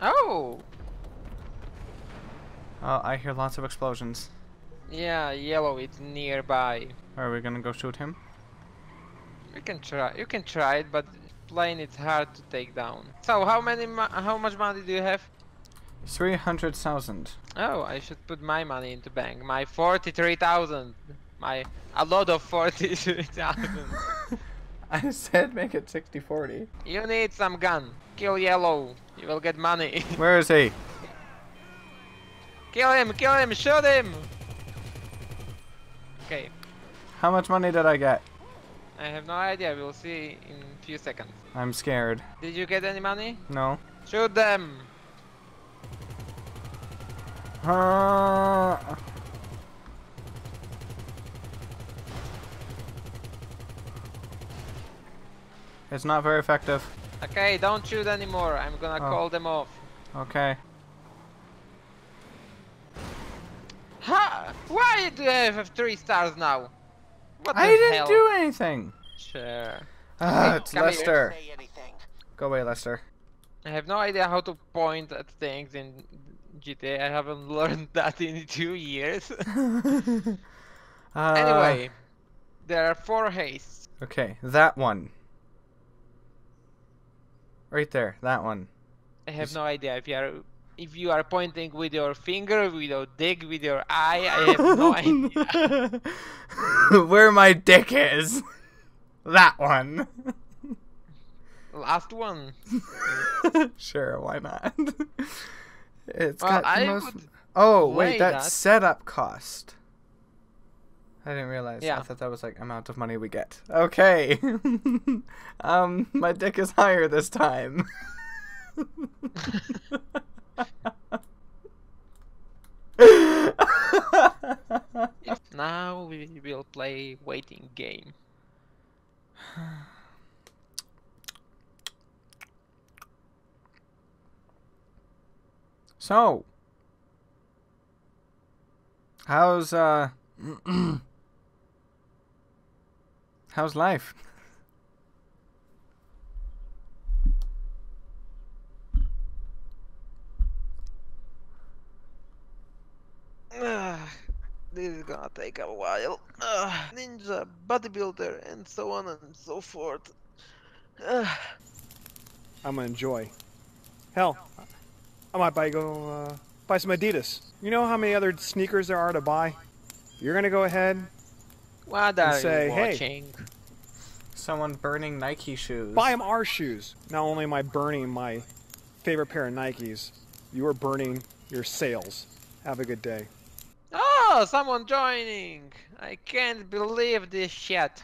Oh! Oh, I hear lots of explosions. Yeah, yellow is nearby. Are we gonna go shoot him? You can try. You can try it, but plane it's hard to take down. So how many? mo- how much money do you have? 300,000. Oh, I should put my money into bank. My forty-three thousand. My a lot of forty-three thousand. I said make it 60-40. you need some gun. Kill yellow. You will get money. Where is he? kill him! Kill him! Shoot him! Okay. How much money did I get? I have no idea. We'll see in a few seconds. I'm scared. Did you get any money? No. Shoot them! Uh, it's not very effective. Okay, don't shoot anymore. I'm gonna Oh. call them off. Okay. Ha! Why do I have three stars now? What the I didn't hell? do anything. Sure. Ah, it's come here. Lester. Say anything. Go away, Lester. I have no idea how to point at things in GTA. I haven't learned that in two years. Uh, anyway, there are four heists. Okay, that one. Right there, that one. I have no idea if you are if you are pointing with your finger, with your dick, with your eye. I have no idea. Where my dick is. that one. Last one. sure, why not? It's Well, got the I most. Oh wait, that. setup cost. I didn't realize. Yeah. I thought that was like amount of money we get. Okay. um, my dick is higher this time. Now we will play waiting game. so, how's uh, how's life? Ah, this is gonna take a while. Ah, ninja, bodybuilder, and so on and so forth. Ah, I'm gonna enjoy. Hell, I might buy go uh, buy some Adidas. You know how many other sneakers there are to buy? You're gonna go ahead, what are say, you "Hey." Watching? Someone burning Nike shoes. buy them our shoes. Not only am I burning my favorite pair of Nikes, you are burning your sales. Have a good day. Oh, someone joining! I can't believe this shit.